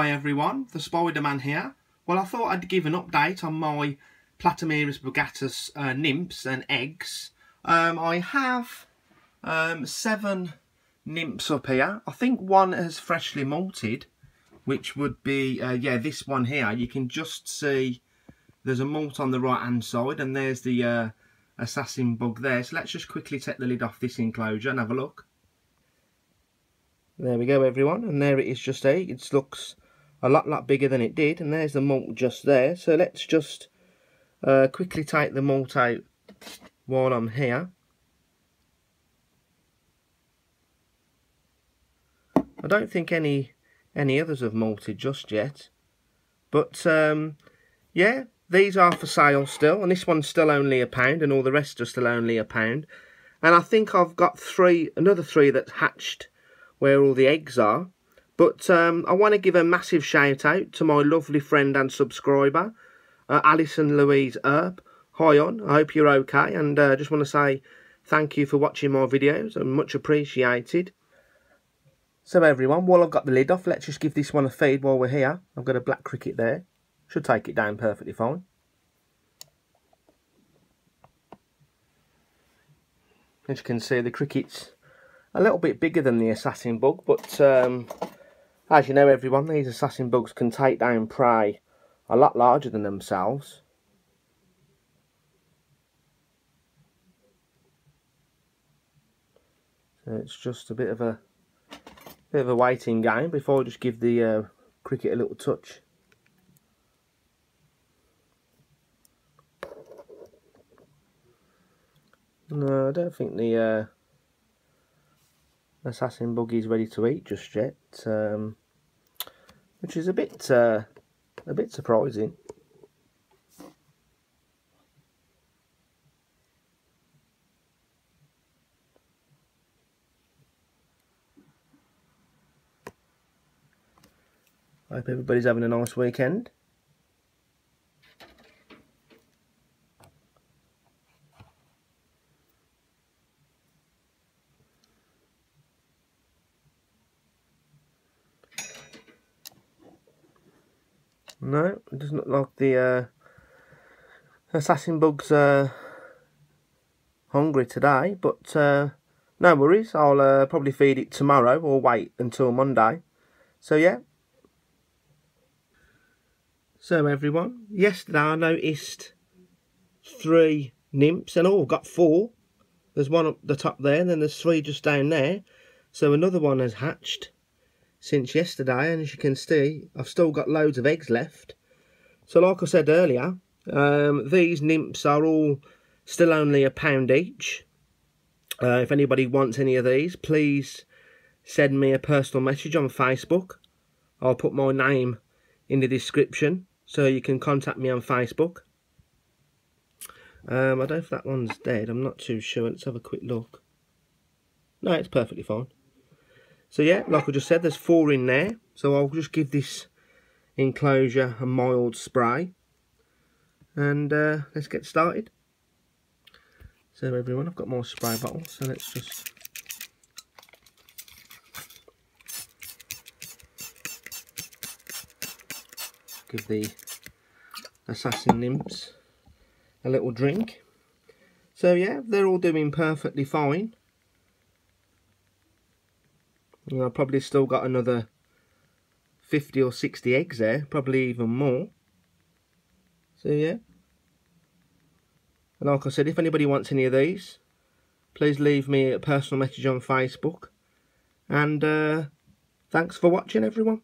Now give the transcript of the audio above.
Hi everyone, the Spider-Man here. Well, I thought I'd give an update on my Platymeris biguttatus uh, nymphs and eggs. Um, I have um, seven nymphs up here. I think one has freshly molted, which would be, uh, yeah, this one here. You can just see there's a molt on the right hand side and there's the uh, assassin bug there. So let's just quickly take the lid off this enclosure and have a look. There we go everyone and there it is just a it looks a lot lot bigger than it did and there's the molt just there. So let's just uh, quickly take the molt out while I'm here. I don't think any any others have molted just yet but um, yeah these are for sale still and this one's still only a pound and all the rest are still only a pound. And I think I've got three another three that hatched where all the eggs are. But um, I want to give a massive shout out to my lovely friend and subscriber, uh, Alison Louise Earp. Hi on, I hope you're okay and uh, just want to say thank you for watching my videos and much appreciated. So everyone, while I've got the lid off, let's just give this one a feed while we're here. I've got a black cricket there. Should take it down perfectly fine. As you can see, the cricket's a little bit bigger than the assassin bug but um, as you know everyone these assassin bugs can take down prey a lot larger than themselves. So it's just a bit of a bit of a waiting game before I just give the uh, cricket a little touch. No I don't think the uh, assassin is ready to eat just yet, um, which is a bit uh, a bit surprising. I hope everybody's having a nice weekend. No, it doesn't look like the uh, assassin bug's uh, hungry today, but uh, no worries. I'll uh, probably feed it tomorrow or wait until Monday. So yeah. So everyone, yesterday I noticed three nymphs and oh, I've got four. There's one up the top there and then there's three just down there. So another one has hatched since yesterday and as you can see I've still got loads of eggs left. So like I said earlier um, these nymphs are all still only a pound each. Uh, if anybody wants any of these please send me a personal message on Facebook. I'll put my name in the description so you can contact me on Facebook. Um, I don't know if that one's dead. I'm not too sure. Let's have a quick look. No it's perfectly fine so yeah, like I just said, there's four in there. So I'll just give this enclosure a mild spray. And uh, let's get started. So everyone, I've got more spray bottles. So let's just... Give the assassin nymphs a little drink. So yeah, they're all doing perfectly fine. And I've probably still got another 50 or 60 eggs there, probably even more. So yeah. And like I said, if anybody wants any of these, please leave me a personal message on Facebook. And uh, thanks for watching everyone.